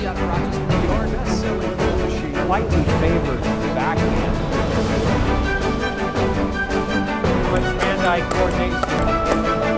the other options. They are necessarily. Lightly favored backhand. When Van coordinates.